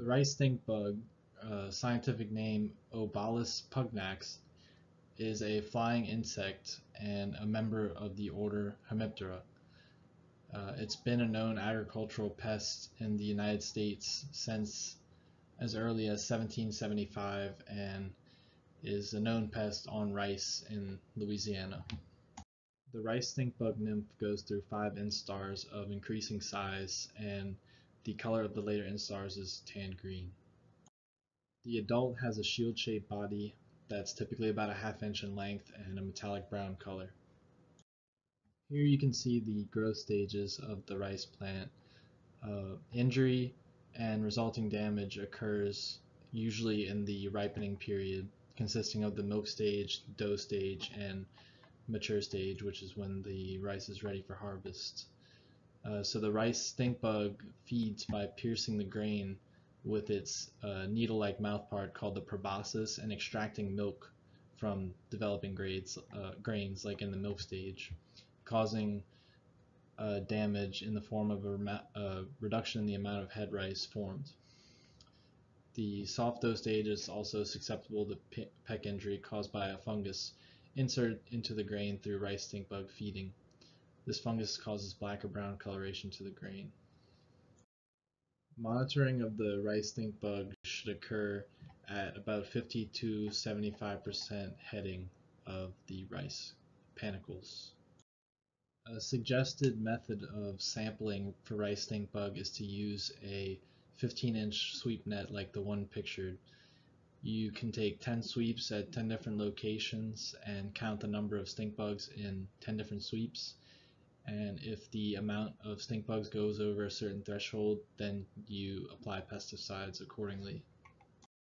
The rice stink bug, uh, scientific name Oebalus pugnax, is a flying insect and a member of the order Hemiptera. Uh, it's been a known agricultural pest in the United States since as early as 1775 and is a known pest on rice in Louisiana. The rice stink bug nymph goes through five instars of increasing size and the color of the later instars is tan green. The adult has a shield-shaped body that's typically about a half inch in length and a metallic brown color. Here you can see the growth stages of the rice plant. Uh, injury and resulting damage occurs usually in the ripening period, consisting of the milk stage, dough stage, and mature stage, which is when the rice is ready for harvest. Uh, so the rice stink bug feeds by piercing the grain with its uh, needle-like mouthpart called the proboscis and extracting milk from developing grades, uh, grains like in the milk stage, causing uh, damage in the form of a, a, reduction in the amount of head rice formed. The soft dough stage is also susceptible to peck injury caused by a fungus inserted into the grain through rice stink bug feeding. This fungus causes black or brown coloration to the grain. Monitoring of the rice stink bug should occur at about 50 to 75% heading of the rice panicles. A suggested method of sampling for rice stink bug is to use a 15 inch sweep net like the one pictured. You can take 10 sweeps at 10 different locations and count the number of stink bugs in 10 different sweeps. And if the amount of stink bugs goes over a certain threshold, then you apply pesticides accordingly.